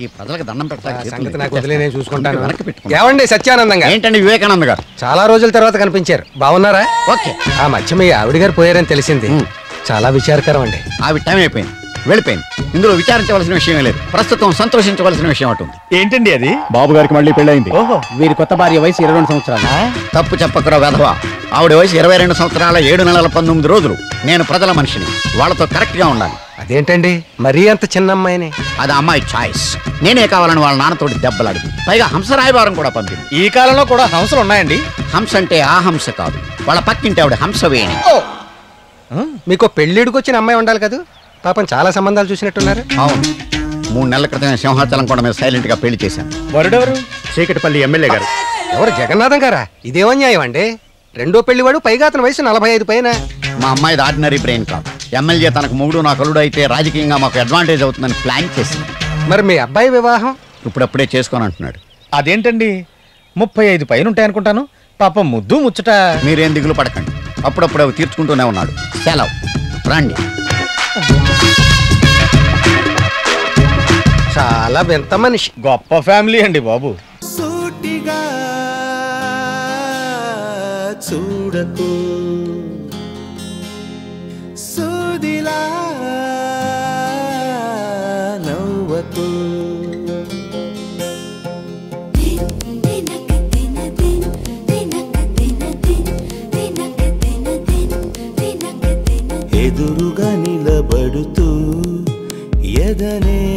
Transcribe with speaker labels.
Speaker 1: ఈ ప్రజలకు దండం పెట్టాలి
Speaker 2: సంగతి నాకు వదిలే నేను చూసుకుంటాను.
Speaker 1: వెనక్కి పెట్టుకుంటా.
Speaker 2: ఏమండి సత్యానందంగా
Speaker 1: ఏంటండి వివేకానంద గారు?
Speaker 2: చాలా రోజుల తర్వాత కనిపించారు. బాగున్నారా?
Speaker 1: ఓకే.
Speaker 2: ఆ మధ్య మీ ఆవిడ గారు పోయారని తెలిసింది. చాలా విచారకరం అండి.
Speaker 1: ఆవి టైం అయిపోయింది. వెళ్ళిపోయింది. ఇందులో విచారించవలసిన విషయం లేదు. ప్రస్తుతం సంతోషించవలసిన విషయం అటుంది
Speaker 3: ఏంటండి అది?
Speaker 4: బాబు గారికి మళ్ళీ పెళ్ళైంది
Speaker 3: ఓహో.
Speaker 4: వీరి కొత్త భార్య వయసు ఇరవై రెండు సంవత్సరాలు.
Speaker 1: తప్పు చెప్పకురా వెధవా. ఆవిడ వయసు ఇరవై రెండు సంవత్సరాల ఏడు నెలల పంతొమ్మిది రోజులు. నేను ప్రజల మనిషిని. వాళ్ళతో కరెక్ట్గా ఉండాలి.
Speaker 2: అదేంటండి? మరీ అంత చిన్న అమ్మాయిని.
Speaker 1: అది అమ్మాయి చాయిస్. నేనే కావాలని వాళ్ళ నాన్నతోటి దెబ్బలాడింది పైగా హంస రాయబారం కూడా పంపింది.
Speaker 3: ఈ కాలంలో కూడా హంసలు ఉన్నాయండి?
Speaker 1: హంస అంటే ఆ హంస కాదు. వాళ్ళ పక్కింటి ఆవిడ హంస వేణి
Speaker 2: మీకు పెళ్ళిడికి వచ్చిన అమ్మాయి ఉండాలి కదా? పాపం చాలా సంబంధాలు చూసినట్టున్నారు.
Speaker 1: అవును. మూడు నెలల క్రితం సింహాచలం కొండ మీద సైలెంట్గా పెళ్ళి చేశాను.
Speaker 3: వరుడెవరు?
Speaker 4: చీకటిపల్లి ఎమ్మెల్యే గారు.
Speaker 2: ఎవరు జగన్నాథం గారా? ఇదేమో న్యాయం అండి? రెండో పెళ్ళివాడు పైగా అతని వయసు నలభై ఐదు పైన.
Speaker 1: మా అమ్మాయిది ఆర్డినరీ బ్రెయిన్ కాదు. ఎమ్మెల్యే తనకు మొగుడు నా కలుడు అయితే రాజకీయంగా మాకు అడ్వాంటేజ్ అవుతుందని ప్లాన్ చేసింది.
Speaker 2: మరి మీ అబ్బాయి వివాహం?
Speaker 1: ఇప్పుడప్పుడే చేసుకొని అంటున్నాడు.
Speaker 3: అదేంటండి? ముప్పై ఐదు పైన ఉంటాయి అనుకుంటాను. పాప ముద్దు ముచ్చట.
Speaker 1: మీరేం దిగులు పడకండి. అప్పుడప్పుడు అవి తీర్చుకుంటూనే ఉన్నాడు. సెలవు. రాండి.
Speaker 2: చాలా వింత మనిషి.
Speaker 3: గొప్ప ఫ్యామిలీ అండి బాబు. చూడకు. మృదులా నవ్వకు. ఎదురుగా నిలబడుతూ ఎదనే